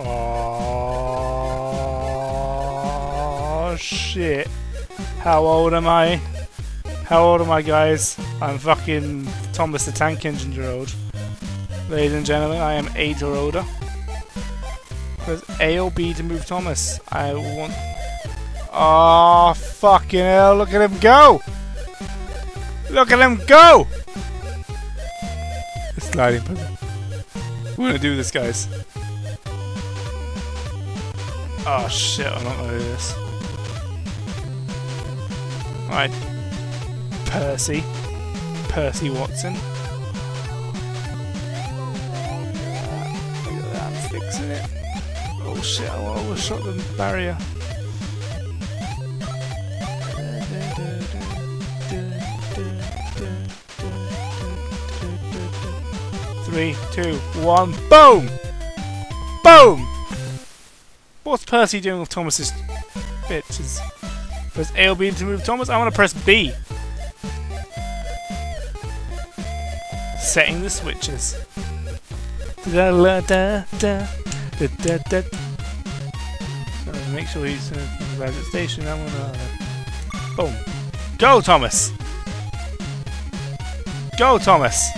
Oh shit. How old am I? How old am I guys? I'm fucking Thomas the Tank Engine year old. Ladies and gentlemen, I am 8 or older. Press A or B to move Thomas. I want... Oh, fucking hell, look at him go! Look at him go! The sliding. We're gonna do this, guys. Oh shit, I'm not gonna this. Right. Percy. Percy Watson. Look at that, I'm fixing it. Oh shit, I overshot the barrier. Three, two, one, boom! Boom! What's Percy doing with Thomas's bits? Press A or B to move Thomas? I want to press B. Setting the switches. Da da da da da da make sure he's in the right station. I'm gonna. Boom. Go, Thomas! Go, Thomas!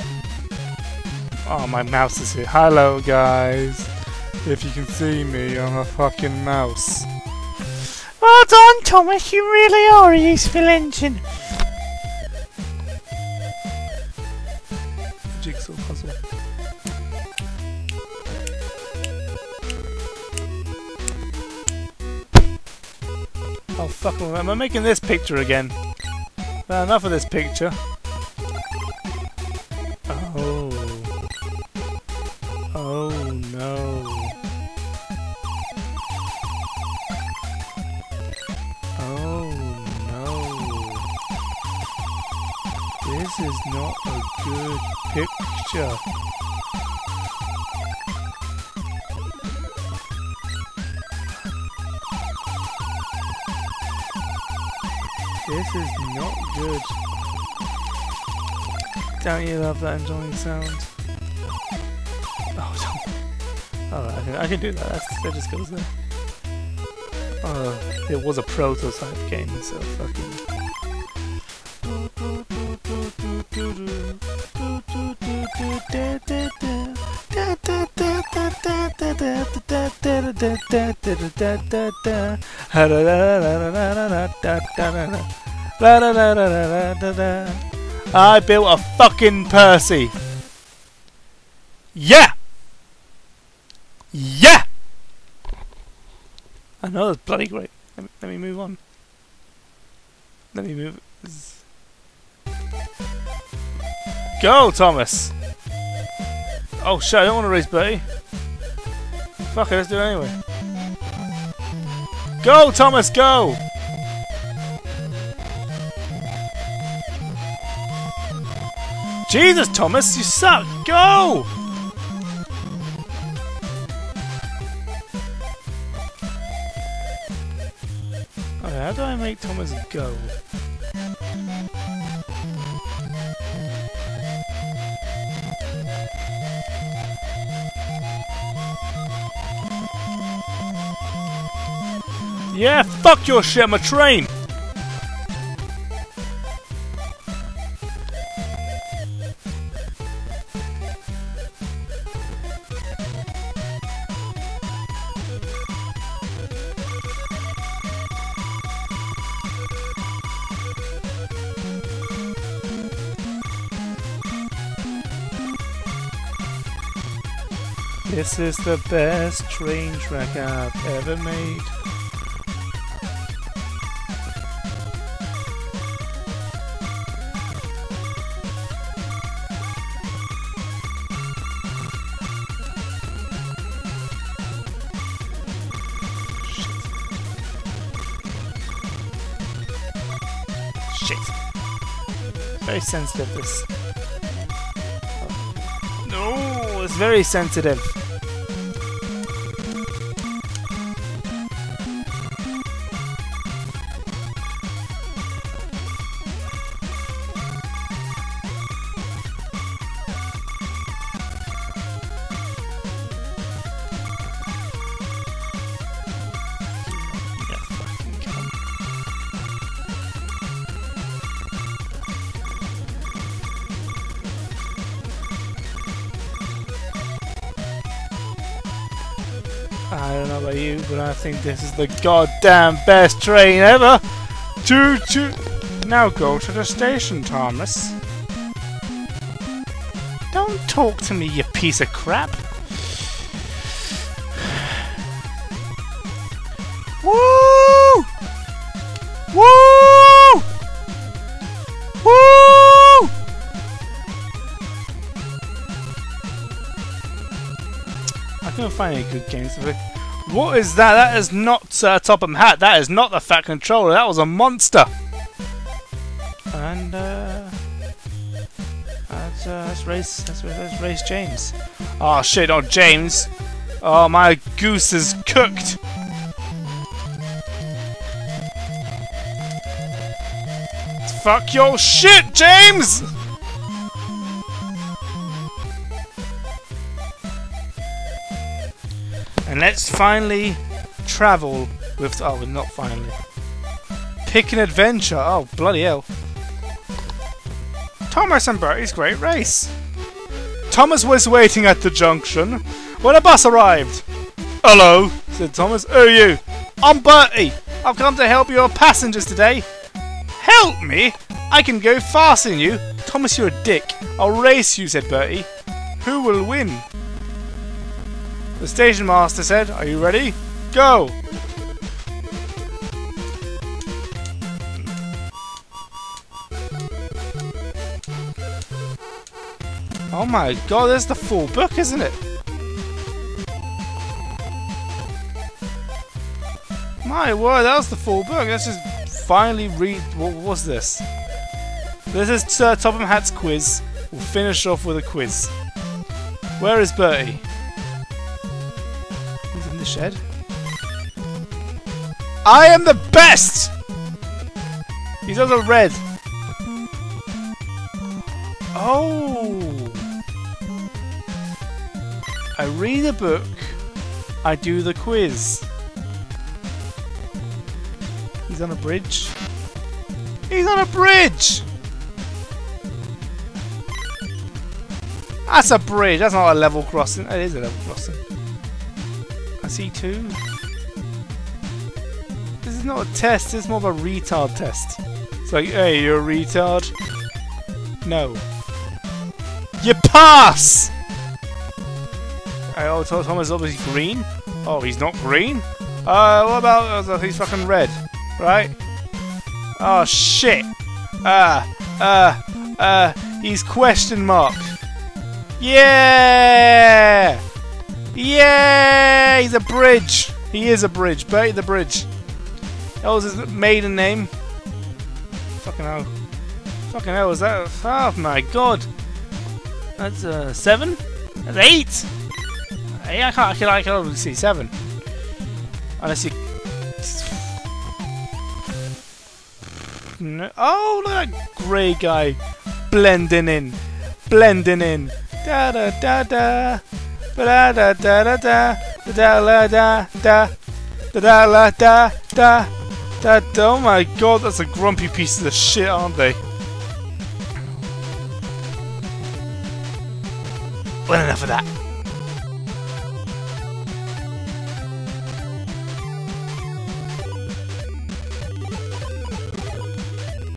Oh, my mouse is here. Hello, guys. If you can see me, I'm a fucking mouse. Well done, Thomas. You really are a useful engine. Jigsaw puzzle. Oh, fuck. Am I making this picture again? Well, enough of this picture. Oh. Oh, no. This is not a good picture. This is not good. Don't you love that enjoying sound? Oh, Alright, I can, I can do that. That's, that just goes there. Oh, it was a prototype game, so fucking. I built a fucking Percy. Yeah. Yeah. I know that's bloody great. Let me, move on. Let me move. Go, Thomas. Oh shit! I don't want to raise Betty. Fuck it, let's do it anyway. Go, Thomas, go! Jesus, Thomas, you suck! Go! Okay, how do I make Thomas go? Yeah, fuck your shit, I'm a train! This is the best train track I've ever made. Shit. Very sensitive this. No, it's very sensitive. I don't know about you, but I think this is the goddamn best train ever. Choo choo. Now go to the station, Thomas. Don't talk to me, you piece of crap. I couldn't find any good games. What is that? That is not uh, Topham Hatt. That is not the Fat Controller. That was a monster. And uh, that's, uh, that's race. That's, that's race James. Oh shit! Not James. Oh my goose is cooked. Fuck your shit, James! And let's finally travel with. Oh, not finally. Pick an adventure. Oh, bloody hell. Thomas and Bertie's great race. Thomas was waiting at the junction when a bus arrived. Hello, said Thomas. Who are you? I'm Bertie. I've come to help your passengers today. Help me? I can go faster than you. Thomas, you're a dick. I'll race you, said Bertie. Who will win? The station master said, Are you ready? Go! Oh my god, there's the full book, isn't it? My word, that was the full book. Let's just finally read. What was this? This is uh, Topham Hatt's quiz. We'll finish off with a quiz. Where is Bertie? The shed. I am the best! He's also red. Oh! I read a book. I do the quiz. He's on a bridge. He's on a bridge! That's a bridge. That's not a level crossing. It is a level crossing. I see two. This is not a test. This is more of a retard test. It's like, hey, you're a retard. No. You pass! Oh, Thomas obviously green. Oh, he's not green? Uh, what about, uh, he's fucking red, right? Oh, shit. Uh, uh, uh, he's question mark. Yeah! Yeah! He's a bridge. He is a bridge. Bertie the Bridge. That was his maiden name. Fucking hell. Fucking hell, was that? Oh my god. That's uh, seven? That's eight! Hey, I can't, I can, I can only see seven. Unless you... No. Oh, look at that grey guy blending in. Blending in. Da da da da. Da da da da da. Da da da da. Da da da da. Da Oh my god, that's a grumpy piece of shit, aren't they? Well, enough of that.